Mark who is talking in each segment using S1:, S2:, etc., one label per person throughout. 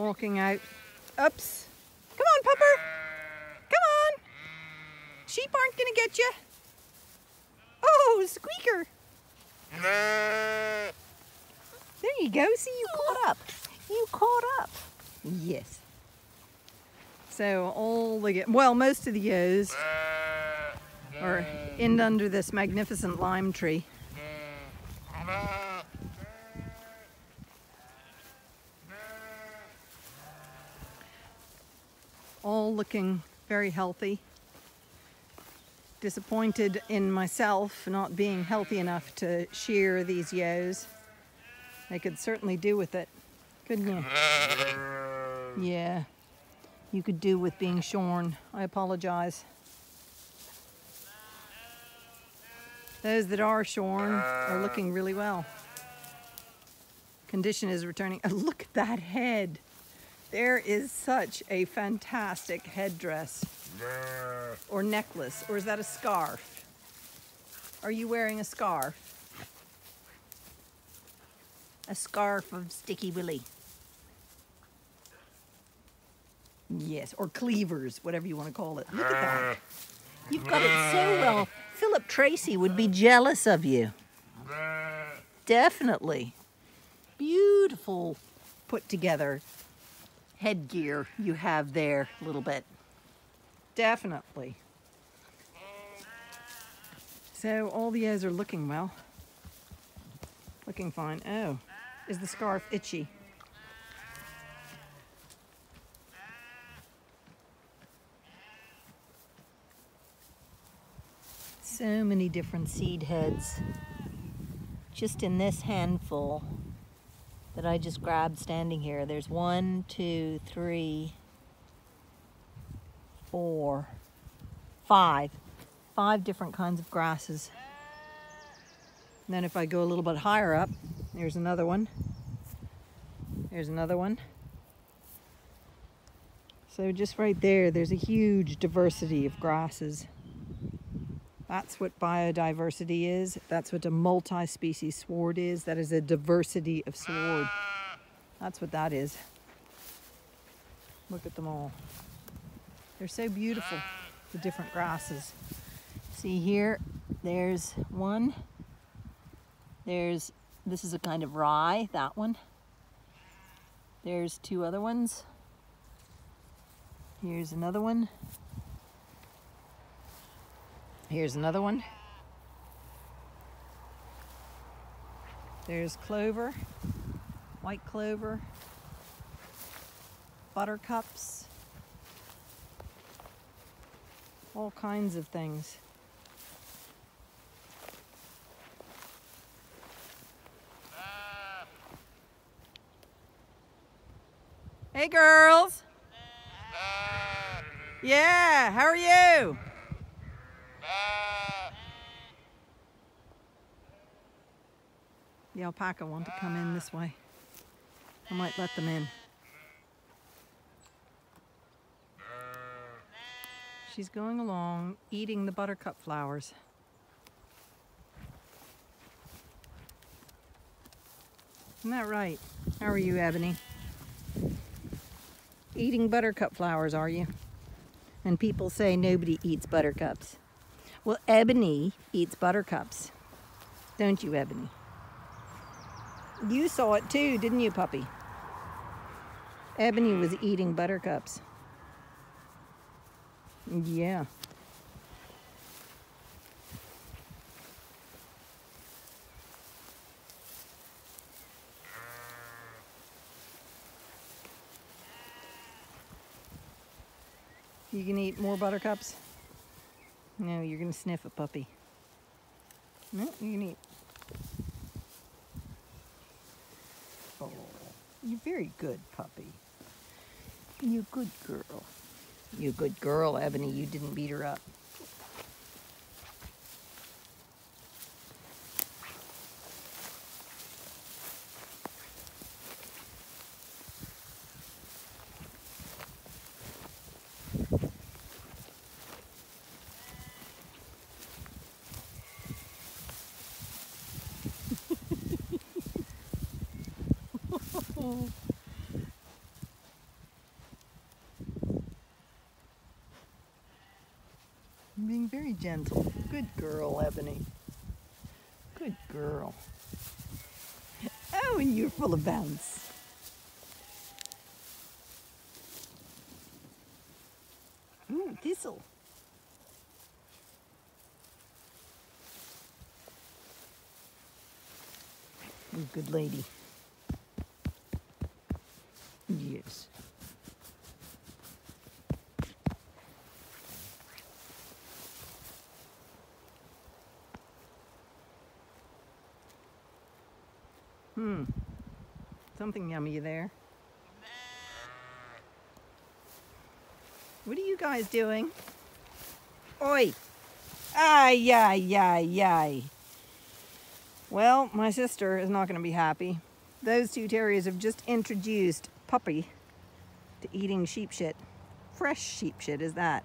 S1: walking out. Oops. Come on, pupper. Come on. Sheep aren't going to get you. Oh, squeaker. There you go. See, you caught up. You caught up. Yes. So all the, well, most of the ewes are in under this magnificent lime tree. All looking very healthy. Disappointed in myself not being healthy enough to shear these ewes. I could certainly do with it, couldn't you? Yeah, you could do with being shorn. I apologize. Those that are shorn are looking really well. Condition is returning. Oh, look at that head. There is such a fantastic headdress or necklace, or is that a scarf? Are you wearing a scarf? A scarf of Sticky Willie. Yes, or cleavers, whatever you want to call it. Look at that. You've got it so well. Philip Treacy would be jealous of you. Definitely. Beautiful put together headgear you have there a LittleBit. Definitely. So all the ewes are looking well. Looking fine. Oh, is the scarf itchy? So many different seed heads just in this handful that I just grabbed standing here. There's one, two, three, four, five, five different kinds of grasses. And then if I go a little bit higher up, there's another one. There's another one. So just right there, there's a huge diversity of grasses. That's what biodiversity is. That's what a multi-species sward is. That is a diversity of sward. That's what that is. Look at them all. They're so beautiful, the different grasses. See here, there's one. There's, this is a kind of rye, that one. There's two other ones. Here's another one. Here's another one. There's clover, white clover, buttercups, all kinds of things. Hey girls! Yeah, how are you? The alpaca want to come in this way. I might let them in. She's going along eating the buttercup flowers. Isn't that right? How are you, Ebony? Eating buttercup flowers, are you? And people say nobody eats buttercups. Well, Ebony eats buttercups. Don't you, Ebony? You saw it too, didn't you, puppy? Ebony was eating buttercups. Yeah. You can eat more buttercups? No, you're gonna sniff a puppy. No, you can eat. Oh, you're very good, puppy. You good girl. You good girl, Ebony. You didn't beat her up. Gentle. Good girl, Ebony. Good girl. Oh, and you're full of bounce. Ooh, thistle. You good lady. Yes. Hmm. Something yummy there. What are you guys doing? Oi! Ay, ay, ay, ay. Well, my sister is not going to be happy. Those two terriers have just introduced Puppy to eating sheep shit. Fresh sheep shit is that.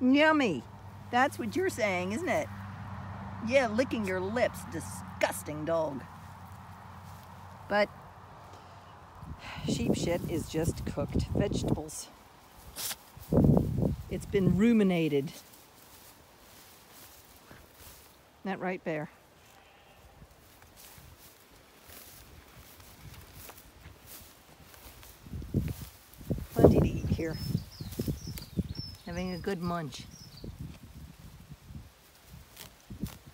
S1: Yummy. That's what you're saying, isn't it? Yeah, licking your lips. Disgusting dog. But sheep shit is just cooked vegetables. It's been ruminated. That right, Bear? Plenty to eat here. Having a good munch.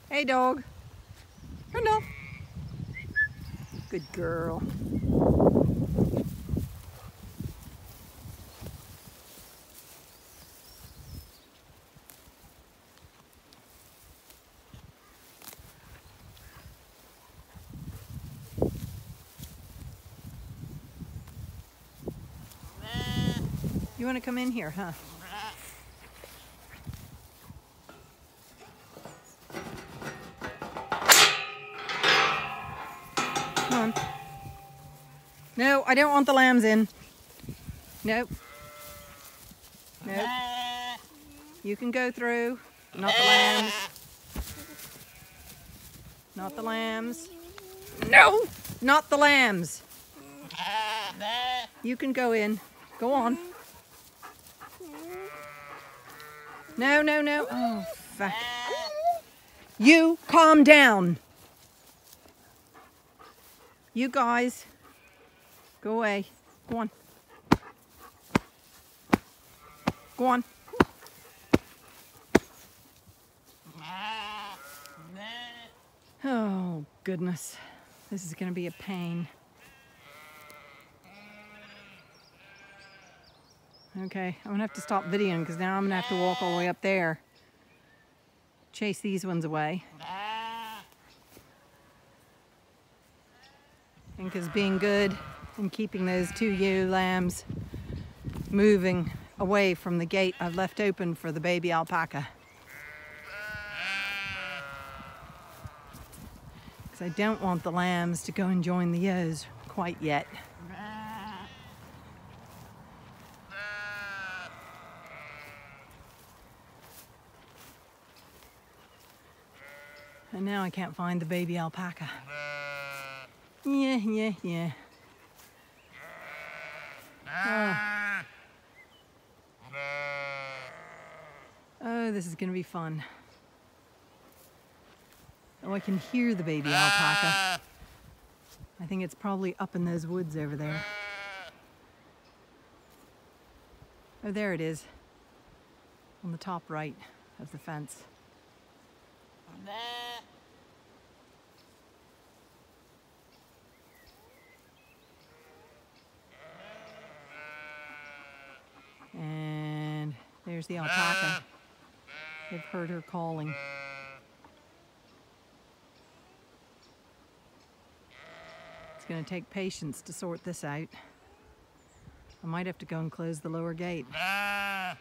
S1: Hey, dog. On. Good girl. You want to come in here, huh? On. No, I don't want the lambs in. Nope. Nope. You can go through. Not the lambs. Not the lambs. No! Not the lambs. You can go in. Go on. No, no, no. Oh, fuck. You calm down. You guys, go away. Go on. Go on. Oh, goodness. This is going to be a pain. Okay, I'm gonna have to stop videoing because now I'm gonna have to walk all the way up there. Chase these ones away. And because being good and keeping those two ewe lambs moving away from the gate I've left open for the baby alpaca. Because I don't want the lambs to go and join the ewes quite yet. And now I can't find the baby alpaca. Yeah, yeah, yeah. Oh. oh, this is gonna be fun. Oh, I can hear the baby alpaca. I think it's probably up in those woods over there. Oh, there it is. On the top right of the fence. And there's the alpaca. They've heard her calling. It's going to take patience to sort this out. I might have to go and close the lower gate. I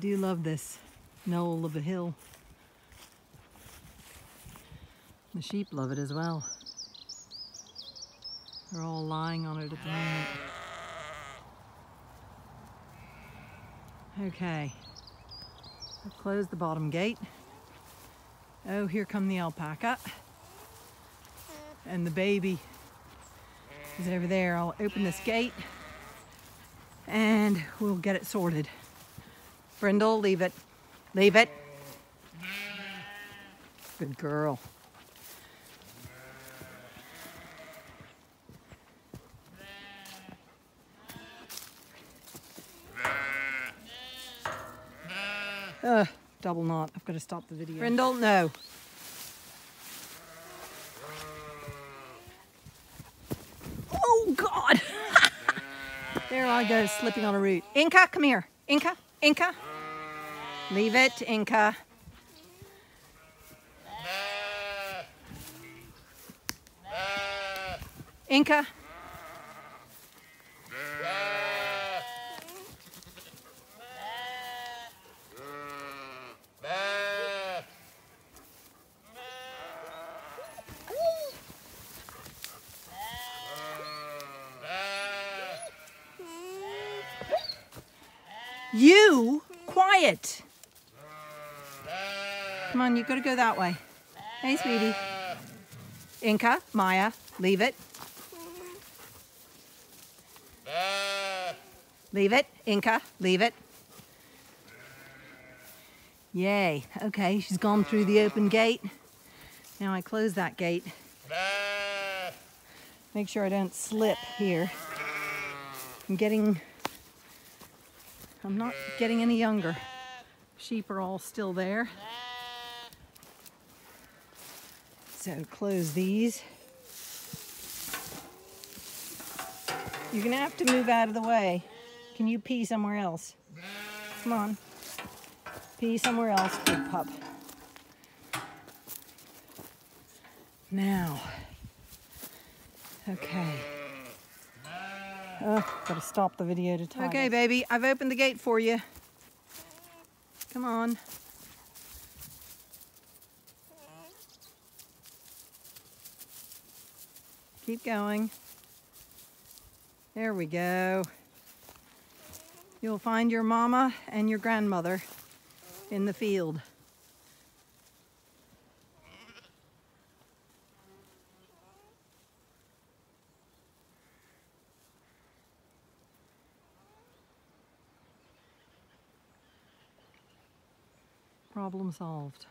S1: do love this knoll of a hill. The sheep love it as well. They're all lying on it at the moment. Okay. I've closed the bottom gate. Oh, here come the alpaca. And the baby is over there. I'll open this gate and we'll get it sorted. Brindle, leave it. Leave it. Good girl. Ugh, double knot. I've got to stop the video. Brindle, no. Oh, God. there I go, slipping on a root. Inca, come here. Inca, Inca. Leave it, Inca. Inca. You, quiet. Come on, you've gotta go that way. Hey, sweetie. Inca, Maya, leave it. Leave it, Inca, leave it. Yay, okay, she's gone through the open gate. Now I close that gate. Make sure I don't slip here. I'm getting, I'm not getting any younger. Sheep are all still there. So close these. You're gonna have to move out of the way. Can you pee somewhere else? Come on. Pee somewhere else, big pup. Now. Okay. Oh, gotta stop the video to tie Okay, this. baby, I've opened the gate for you. Come on. Keep going. There we go. You'll find your mama and your grandmother in the field. Problem solved.